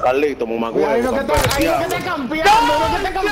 Carlito, mamá, Cuidado, ahí es que está campeando, no que está campeando.